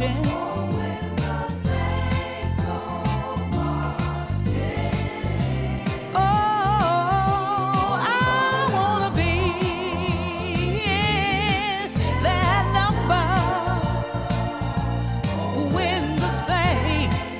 marching. Oh, go marching. I wanna be in that number the saints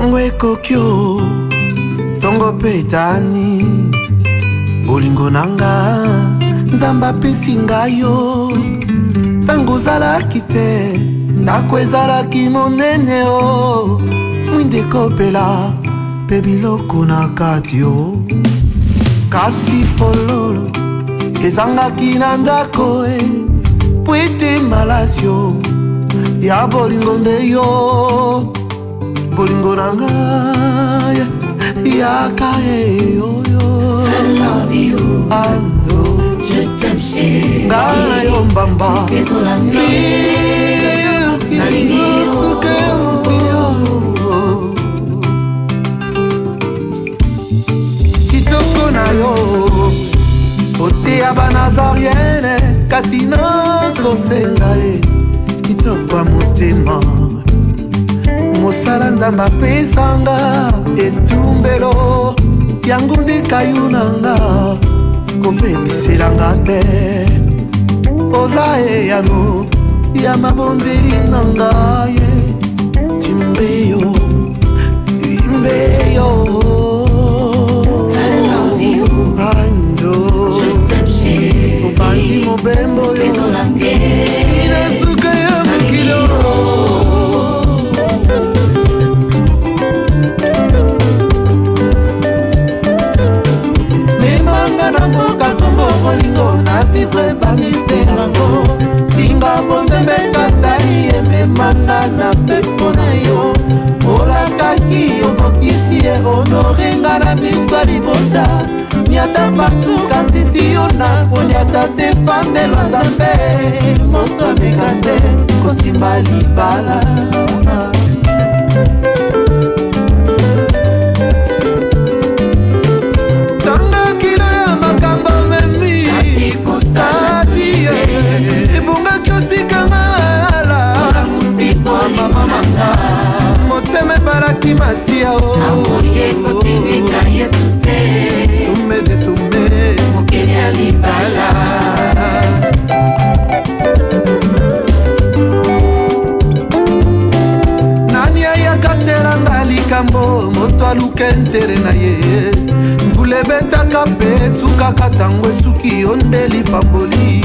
ntango ekoki o ntongo mpe etani bolingo na nga nzambe apesi ngai o ntango ozalaki te ndako ezalaki monene o mwinde ekopela mpe biloko na kati o kasi fololo ezangaki na ndako e pwete malasio ya bolingo nde yo bolingo na ngai yaka eyoyongai na yo mbamba suke oh. mopio kitoko na yo oteya banazariene kasi nakosenga ye kitoko ya motema mosala nzambe apesanga etumbelo yango nde kayunanga kobebiselanga te oza eyano ya mabondeli na ngai nanga na mboka nkombo bolingo na vivre pamiste nango singa bonzembe katani ememanga na pepo na yo olakaki obokisi ye honorenga na miso ya libota niata partu kasi siyo nakoniata te fandelwa nzambe moto ameka te kosimba libala ekoki masia okotitika oh. yesu te sume de sume mokili ya libala nani ayaka telanga likambo moto aluke ntere na ye mvula ebetaka mpe esukaka ntango esuki yo nde lipamboli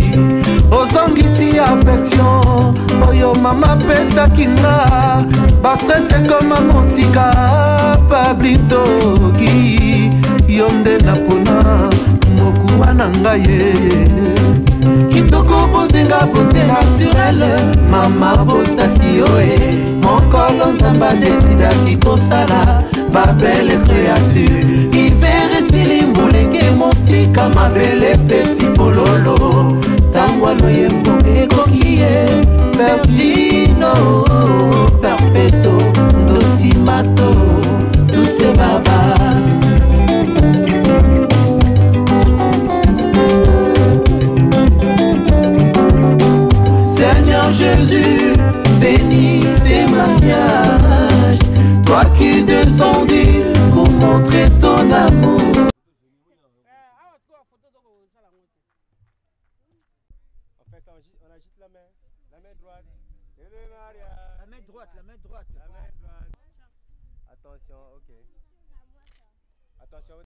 ozongisi affection oyo mama apesaki nga bastrese ekoma mosika pablitoki yo nde napona mokuwa na ngai ye kitoko bozinga bote naturele mama botaki yo e mokolo nzambe adesidaki kosala babele créature iver esili molenge mosika mabe Jésus, bénisse ces mariages, toi qui descendis pour montrer ton amour. On agite la main, la main droite. La main droite, la main droite. La main droite. Attention, ok. Attention.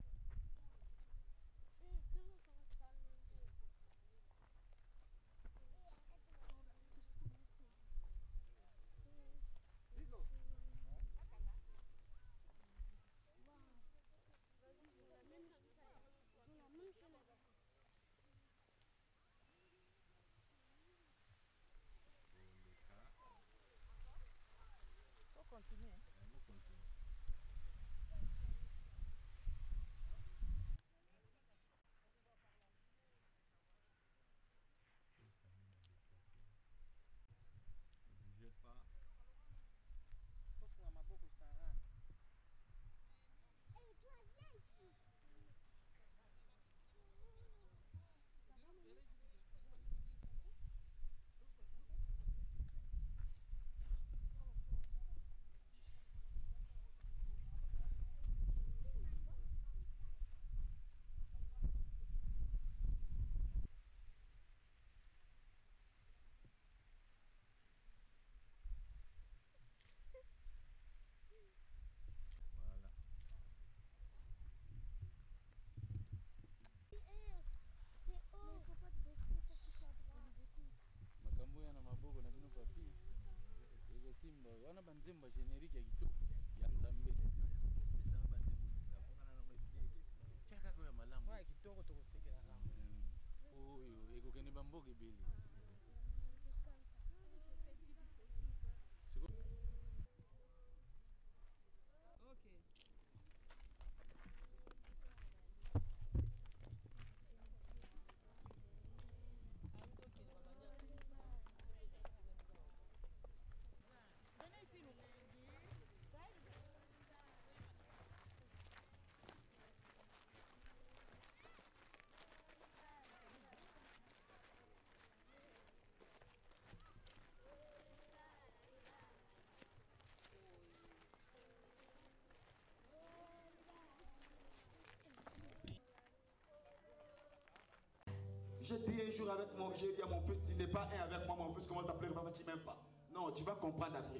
bamboka ebele J'ai dit un jour avec mon, j'ai dit à mon fils, tu n'es pas un avec moi, mon fils commence à pleurer, papa, tu m'aimes pas. Non, tu vas comprendre après.